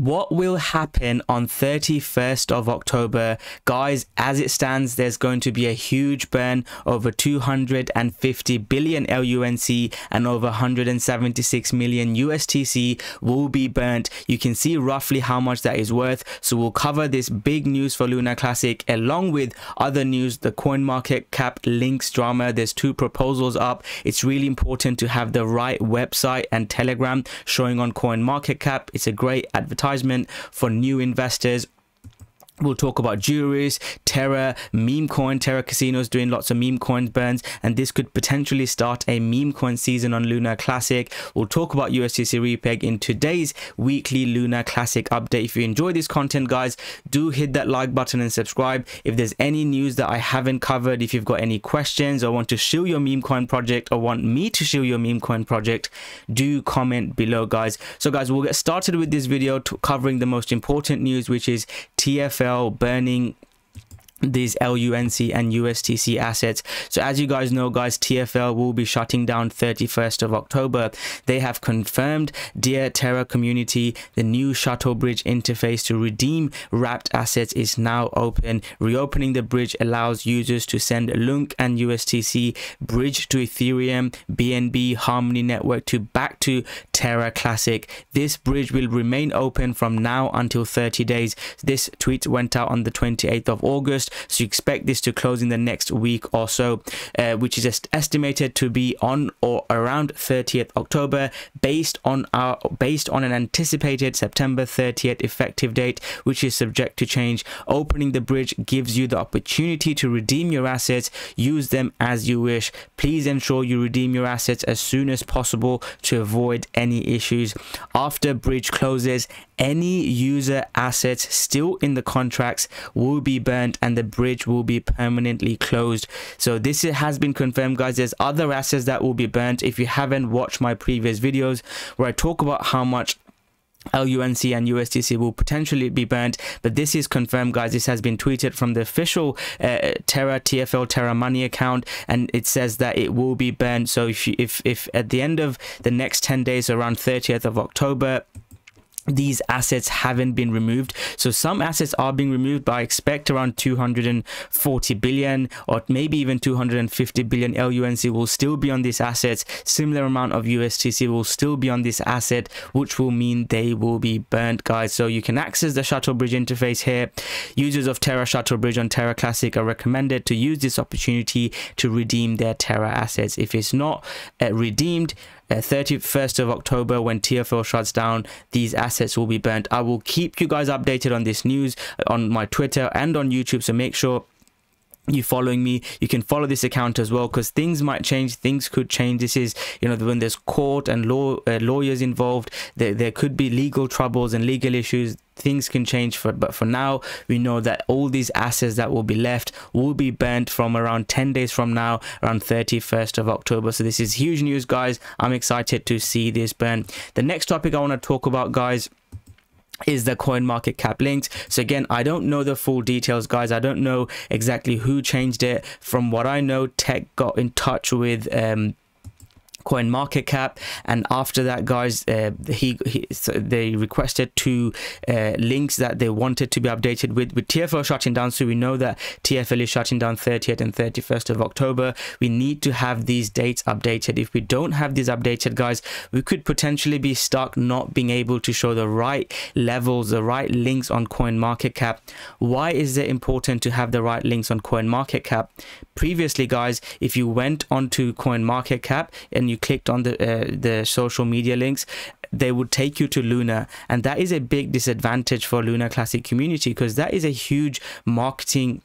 what will happen on 31st of October? Guys as it stands there's going to be a huge burn over 250 billion LUNC and over 176 million USTC will be burnt. You can see roughly how much that is worth. So we'll cover this big news for Luna Classic along with other news the coin market cap links drama. There's two proposals up. It's really important to have the right website and telegram showing on coin market cap. It's a great advertisement advertisement for new investors. We'll talk about Juris, Terra, meme coin, Terra Casinos doing lots of meme coin burns, and this could potentially start a meme coin season on Luna Classic. We'll talk about USTC Repeg in today's weekly Luna Classic update. If you enjoy this content, guys, do hit that like button and subscribe. If there's any news that I haven't covered, if you've got any questions or want to show your meme coin project or want me to show your meme coin project, do comment below, guys. So, guys, we'll get started with this video covering the most important news, which is TFL burning these LUNC and USTC assets. So as you guys know guys, TFL will be shutting down 31st of October. They have confirmed, dear Terra community, the new shuttle bridge interface to redeem wrapped assets is now open. Reopening the bridge allows users to send LUNC and USTC bridge to Ethereum, BNB, Harmony Network to back to Terra Classic. This bridge will remain open from now until 30 days. This tweet went out on the 28th of August so you expect this to close in the next week or so uh, which is estimated to be on or around 30th October based on our based on an anticipated September 30th effective date which is subject to change. Opening the bridge gives you the opportunity to redeem your assets. Use them as you wish. Please ensure you redeem your assets as soon as possible to avoid any issues. After bridge closes any user assets still in the contracts will be burnt and the bridge will be permanently closed so this has been confirmed guys there's other assets that will be burnt if you haven't watched my previous videos where i talk about how much LUNC and USTC will potentially be burnt, but this is confirmed, guys. This has been tweeted from the official uh, Terra TFL Terra Money account, and it says that it will be burnt. So if if if at the end of the next 10 days, around 30th of October, these assets haven't been removed. So some assets are being removed but i expect around 240 billion or maybe even 250 billion lunc will still be on these assets. Similar amount of ustc will still be on this asset which will mean they will be burnt guys. So you can access the shuttle bridge interface here. Users of terra shuttle bridge on terra classic are recommended to use this opportunity to redeem their terra assets. If it's not uh, redeemed uh, 31st of October when TFL shuts down these assets will be burnt. I will keep you guys updated on this news on my Twitter and on YouTube so make sure you following me you can follow this account as well because things might change things could change. This is you know when there's court and law uh, lawyers involved there, there could be legal troubles and legal issues. Things can change for but for now we know that all these assets that will be left will be burnt from around 10 days from now around 31st of october. So this is huge news guys. I'm excited to see this burn. The next topic i want to talk about guys is the coin market cap links so again i don't know the full details guys. I don't know exactly who changed it. From what i know tech got in touch with um coin market cap. And after that guys uh, he, he so they requested two uh, links that they wanted to be updated with with tfl shutting down. So we know that tfl is shutting down 30th and 31st of october. We need to have these dates updated. If we don't have these updated guys we could potentially be stuck not being able to show the right levels the right links on coin market cap. Why is it important to have the right links on coin market cap? Previously guys if you went onto coin market cap and you clicked on the uh, the social media links they would take you to Luna. And that is a big disadvantage for Luna Classic community because that is a huge marketing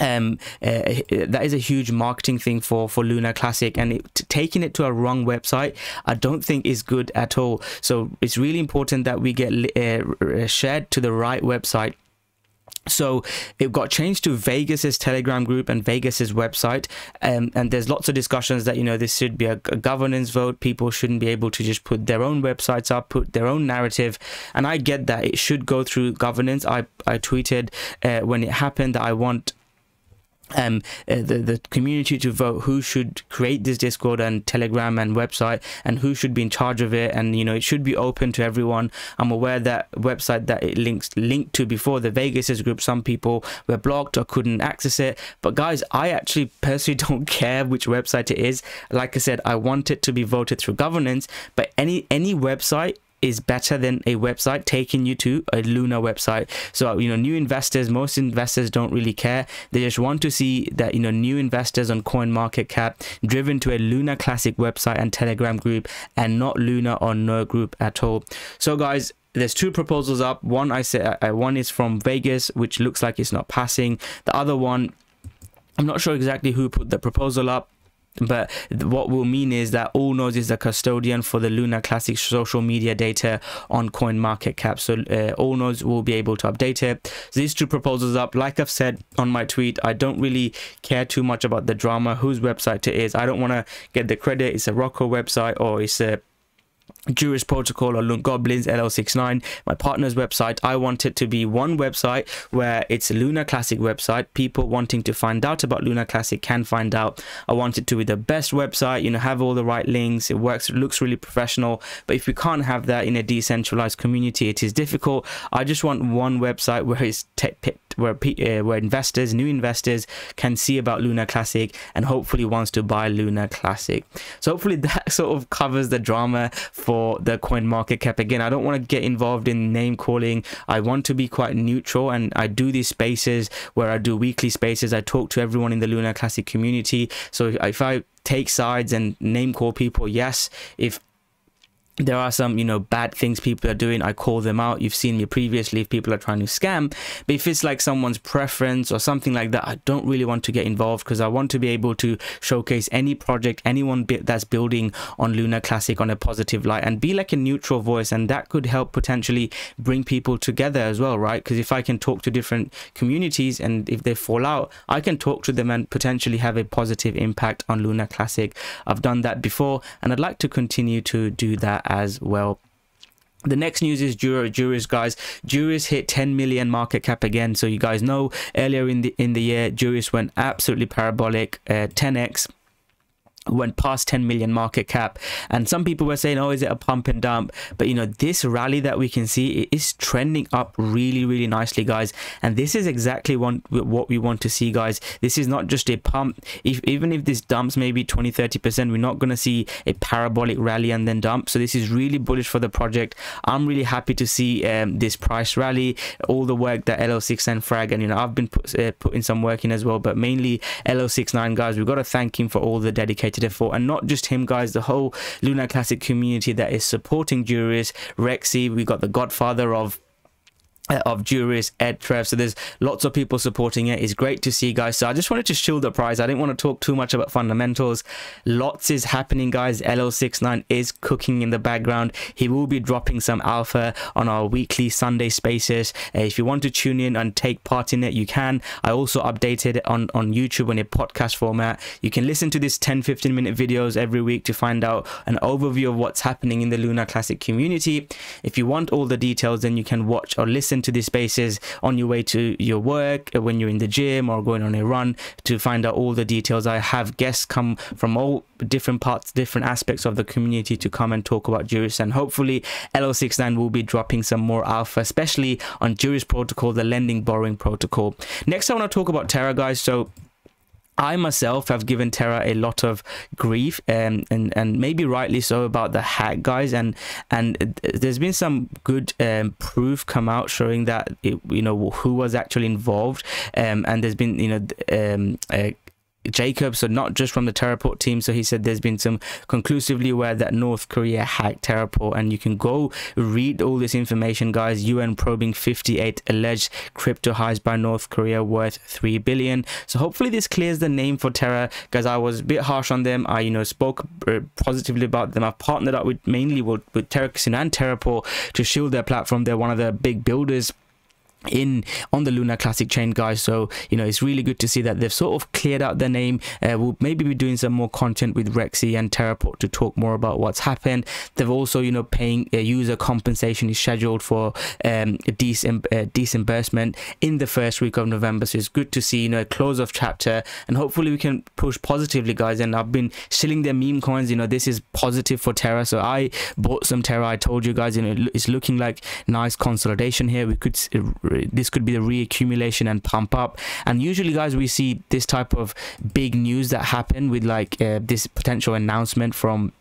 um uh, that is a huge marketing thing for for Luna Classic. And it, taking it to a wrong website I don't think is good at all. So it's really important that we get uh, shared to the right website so it got changed to vegas's telegram group and vegas's website um, and there's lots of discussions that you know this should be a, a, governance vote. People shouldn't be able to just put their own websites up put their own narrative. And i get that it should go through governance. I i tweeted uh, when it happened that i want um, uh, the the community to vote who should create this Discord and Telegram and website and who should be in charge of it and you know it should be open to everyone. I'm aware that website that it links linked to before the Vegas group some people were blocked or couldn't access it. But guys, I actually personally don't care which website it is. Like I said, I want it to be voted through governance. But any any website is better than a website taking you to a Luna website. So, you know, new investors, most investors don't really care. They just want to see that, you know, new investors on Coin Market Cap driven to a Luna Classic website and Telegram group and not Luna or no group at all. So, guys, there's two proposals up. One I said uh, one is from Vegas, which looks like it's not passing. The other one I'm not sure exactly who put the proposal up but what will mean is that Allnodes is the custodian for the Luna Classic social media data on Coin Market Cap. So uh, Allnodes will be able to update it. These two proposals up. Like I've said on my tweet, I don't really care too much about the drama, whose website it is. I don't want to get the credit. It's a Rocko website or it's a Juris Protocol or LUNC Goblins LL69, my partner's website. I want it to be one website where it's a Luna Classic website. People wanting to find out about Luna Classic can find out. I want it to be the best website, you know, have all the right links. It works, it looks really professional. But if we can't have that in a decentralized community, it is difficult. I just want one website where it's where uh, where investors, new investors, can see about Luna Classic and hopefully wants to buy Luna Classic. So hopefully that sort of covers the drama for the coin market cap. Again, I don't want to get involved in name calling. I want to be quite neutral, and I do these spaces where I do weekly spaces. I talk to everyone in the Luna Classic community. So if I take sides and name call people, yes, if there are some you know bad things people are doing. I call them out. You've seen me previously if people are trying to scam. But if it's like someone's preference or something like that i don't really want to get involved because i want to be able to showcase any project anyone that's building on luna classic on a positive light and be like a neutral voice. And that could help potentially bring people together as well right? Because if i can talk to different communities and if they fall out i can talk to them and potentially have a positive impact on luna classic. I've done that before and i'd like to continue to do that as well. The next news is Juro, Juris, guys. Juris hit 10 million market cap again. So you guys know earlier in the in the year, Juris went absolutely parabolic, uh, 10x went past 10 million market cap. And some people were saying oh is it a pump and dump? But you know this rally that we can see it is trending up really really nicely guys. And this is exactly what we want to see guys. This is not just a pump. If even if this dumps maybe 20 30 percent we're not going to see a parabolic rally and then dump. So this is really bullish for the project. I'm really happy to see um, this price rally all the work that ll6 and frag and you know i've been put, uh, putting some work in as well. But mainly ll69 guys we've got to thank him for all the dedicated for. And not just him guys the whole Luna Classic community that is supporting Juris Rexy we got the godfather of of Juris, Ed Trev. So there's lots of people supporting it. It's great to see, guys. So I just wanted to shield the prize I didn't want to talk too much about fundamentals. Lots is happening, guys. LL69 is cooking in the background. He will be dropping some alpha on our weekly Sunday spaces. Uh, if you want to tune in and take part in it, you can. I also updated it on, on YouTube in a podcast format. You can listen to this 10 15 minute videos every week to find out an overview of what's happening in the Luna Classic community. If you want all the details, then you can watch or listen listen to these spaces on your way to your work, uh, when you're in the gym or going on a run to find out all the details. I have guests come from all different parts, different aspects of the community to come and talk about Juris. And hopefully, LL69 will be dropping some more alpha, especially on Juris protocol, the lending borrowing protocol. Next, I want to talk about Terra, guys. So, I myself have given Terra a lot of grief and um, and and maybe rightly so about the hack guys. And and there's been some good um, proof come out showing that it, you know who was actually involved. Um, and there's been you know um, Jacob, so not just from the Terraport team. So he said there's been some conclusively aware that North Korea hacked Terraport, and you can go read all this information, guys. UN probing 58 alleged crypto highs by North Korea worth 3 billion. So hopefully this clears the name for Terra, guys. I was a bit harsh on them. I, you know, spoke uh, positively about them. I've partnered up with mainly with, with Terra Casino and Terraport to shield their platform. They're one of the big builders in on the Luna Classic chain, guys. So you know it's really good to see that they've sort of cleared out their name. Uh, we'll maybe be doing some more content with Rexy and Terraport to talk more about what's happened. They've also you know paying uh, user compensation is scheduled for um, decent uh, disbursement in the first week of November. So it's good to see you know a close of chapter and hopefully we can push positively, guys. And I've been shilling their meme coins. You know this is positive for Terra. So I bought some Terra. I told you guys, you know it's looking like nice consolidation here. We could this could be the reaccumulation and pump up. And usually guys we see this type of big news that happen with like uh, this potential announcement from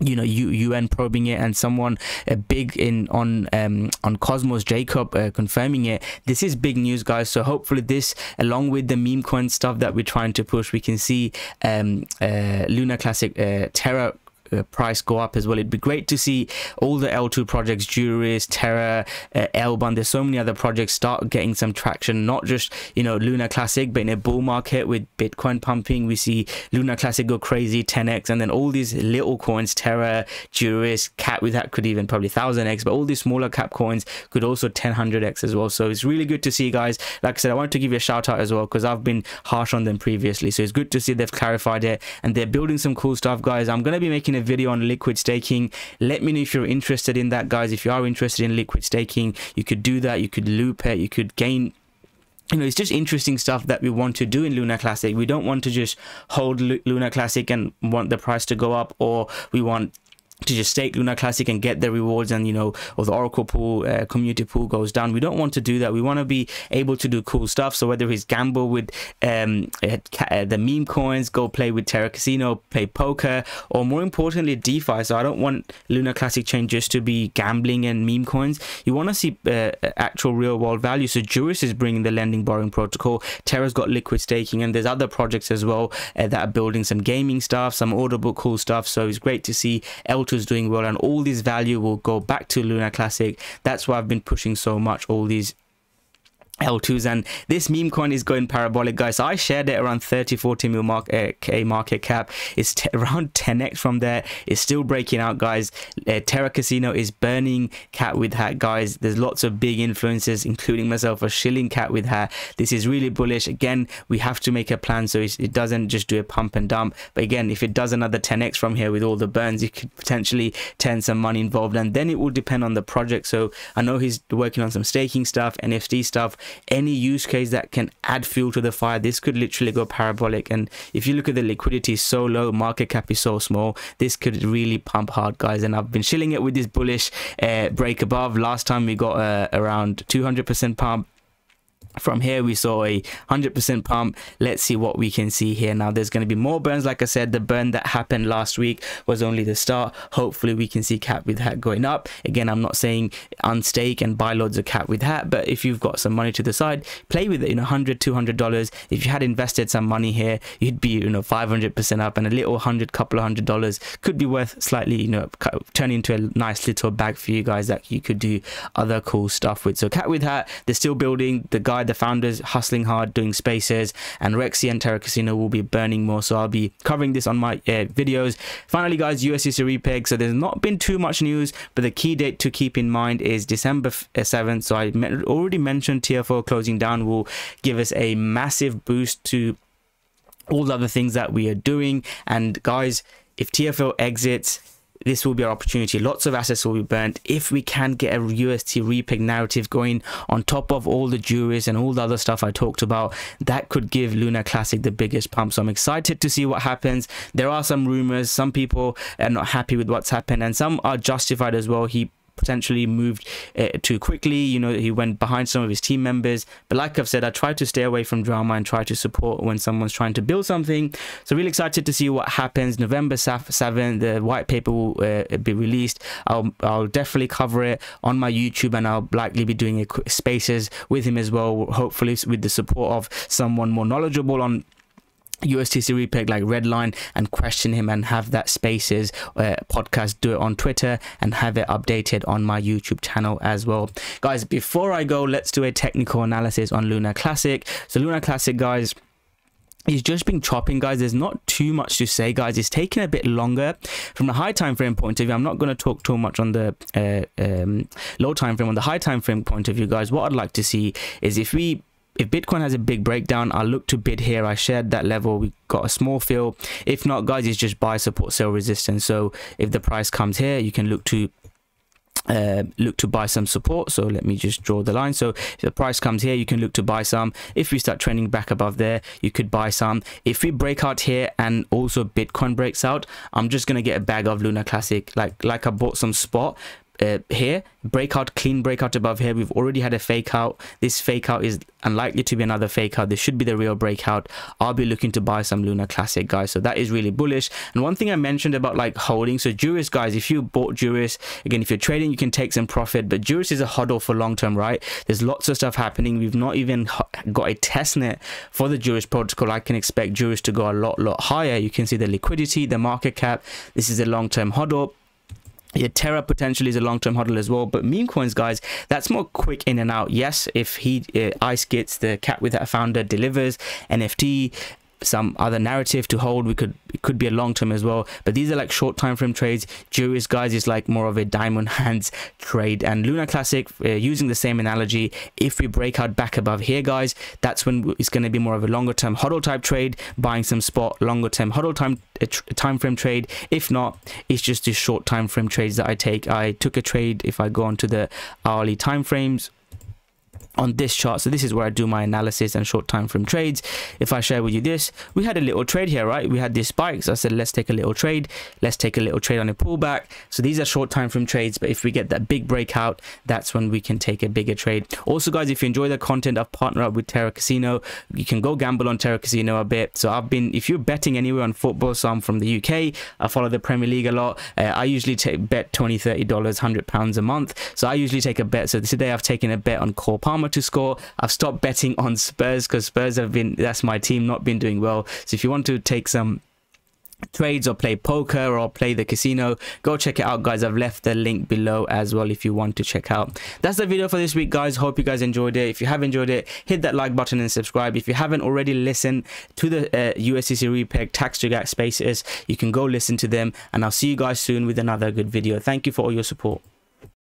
you know UN probing it and someone uh, big in on um, on Cosmos Jacob uh, confirming it. This is big news guys. So hopefully this along with the meme coin stuff that we're trying to push we can see um, uh, Luna Classic uh, Terra price go up as well. It'd be great to see all the L2 projects, Juris, Terra, uh. There's so many other projects start getting some traction, not just, you know, Luna Classic, but in a bull market with Bitcoin pumping, we see Luna Classic go crazy, 10x, and then all these little coins, Terra, Juris, Cat with that could even probably 1000x, but all these smaller cap coins could also 1000x as well. So it's really good to see, guys. Like I said, I wanted to give you a shout out as well because I've been harsh on them previously. So it's good to see they've clarified it and they're building some cool stuff, guys. I'm going to be making a video on liquid staking. Let me know if you're interested in that guys. If you are interested in liquid staking you could do that. You could loop it. You could gain you know, it's just interesting stuff that we want to do in Luna Classic. We don't want to just hold Luna Classic and want the price to go up, or we want to just stake Luna Classic and get the rewards and you know or the Oracle pool uh, community pool goes down. We don't want to do that. We want to be able to do cool stuff. So whether it's gamble with um, uh, the meme coins go play with Terra Casino play poker or more importantly DeFi. So I don't want Luna Classic chain just to be gambling and meme coins. You want to see uh, actual real world value. So Juris is bringing the lending borrowing protocol. Terra's got liquid staking and there's other projects as well uh, that are building some gaming stuff some order book cool stuff. So it's great to see L2 is doing well and all this value will go back to Luna Classic. That's why I've been pushing so much all these L2s and this meme coin is going parabolic guys. So I shared it around 30 40 mil market, uh, K market cap. It's around 10x from there. It's still breaking out guys. Uh, Terra Casino is burning cat with hat guys. There's lots of big influences including myself a shilling cat with hat. This is really bullish. Again we have to make a plan so it doesn't just do a pump and dump. But again if it does another 10x from here with all the burns you could potentially turn some money involved and then it will depend on the project. So I know he's working on some staking stuff NFT stuff any use case that can add fuel to the fire this could literally go parabolic. And if you look at the liquidity so low market cap is so small this could really pump hard guys. And i've been shilling it with this bullish uh, break above. Last time we got uh, around 200 percent pump from here we saw a 100% pump. Let's see what we can see here. Now there's going to be more burns. Like i said the burn that happened last week was only the start. Hopefully we can see cat with hat going up. Again i'm not saying unstake and buy loads of cat with hat but if you've got some money to the side play with it. You know 100 200 dollars. If you had invested some money here you'd be you know 500 percent up and a little hundred couple of hundred dollars could be worth slightly you know turn into a nice little bag for you guys that you could do other cool stuff with. So cat with hat they're still building. The guy the founders hustling hard, doing spaces, and Rexy and Terra Casino will be burning more. So I'll be covering this on my uh, videos. Finally, guys, USTC repeg. So there's not been too much news, but the key date to keep in mind is December 7th. Uh, so I already mentioned TFL closing down will give us a massive boost to all the other things that we are doing. And guys, if TFL exits, this will be our opportunity. Lots of assets will be burnt. If we can get a UST repeg narrative going on top of all the Juris and all the other stuff I talked about, that could give Luna Classic the biggest pump. So I'm excited to see what happens. There are some rumors. Some people are not happy with what's happened and some are justified as well. He potentially moved uh, too quickly. You know, he went behind some of his team members. But like I've said, I try to stay away from drama and try to support when someone's trying to build something. So really excited to see what happens. November 7th, the white paper will uh, be released. I'll, I'll definitely cover it on my YouTube and I'll likely be doing a spaces with him as well, hopefully with the support of someone more knowledgeable on USTC repeg like Redline and question him and have that Spaces uh, podcast do it on Twitter and have it updated on my YouTube channel as well. Guys, before I go, let's do a technical analysis on Luna Classic. So Luna Classic, guys, he's just been chopping guys there's not too much to say guys it's taking a bit longer from a high time frame point of view i'm not going to talk too much on the uh, um, low time frame on the high time frame point of view guys what i'd like to see is if we if bitcoin has a big breakdown i'll look to bid here. I shared that level. We got a small fill. If not guys it's just buy support sell resistance. So if the price comes here you can look to uh, look to buy some support. So let me just draw the line. So if the price comes here you can look to buy some. If we start trending back above there you could buy some. If we break out here and also bitcoin breaks out i'm just gonna get a bag of luna classic. Like like i bought some spot uh, here. Breakout clean breakout above here. We've already had a fake out. This fake out is unlikely to be another fake out. This should be the real breakout. I'll be looking to buy some luna classic guys. So that is really bullish. And one thing i mentioned about like holding so juris guys if you bought juris again if you're trading you can take some profit but juris is a hodl for long term right? There's lots of stuff happening. We've not even got a test net for the juris protocol. I can expect juris to go a lot lot higher. You can see the liquidity the market cap. This is a long term hodl yeah, Terra potentially is a long-term hodl as well, but meme coins, guys, that's more quick in and out. Yes, if he uh, ice gets the cat with hat founder delivers NFT, some other narrative to hold. We could it could be a long term as well but these are like short time frame trades. Juris guys is like more of a diamond hands trade. And luna classic uh, using the same analogy if we break out back above here guys that's when it's going to be more of a longer term hodl type trade buying some spot longer term hodl time uh, time frame trade. If not it's just the short time frame trades that i take. I took a trade if i go onto the hourly time frames on this chart. So this is where i do my analysis and short time frame trades. If i share with you this we had a little trade here right? We had this spike so i said let's take a little trade. Let's take a little trade on a pullback. So these are short time frame trades but if we get that big breakout that's when we can take a bigger trade. Also guys if you enjoy the content i've partnered up with terra casino. You can go gamble on terra casino a bit. So i've been if you're betting anywhere on football so i'm from the uk i follow the premier league a lot. Uh, i usually take bet 20 30 dollars 100 pounds a month. So i usually take a bet. So today i've taken a bet on Cole Palmer to score. I've stopped betting on Spurs because Spurs have been, that's my team, not been doing well. So if you want to take some trades or play poker or play the casino go check it out guys. I've left the link below as well if you want to check out. That's the video for this week guys. Hope you guys enjoyed it. If you have enjoyed it hit that like button and subscribe. If you haven't already listened to the uh, ustc repeg tax to spaces. You can go listen to them and i'll see you guys soon with another good video. Thank you for all your support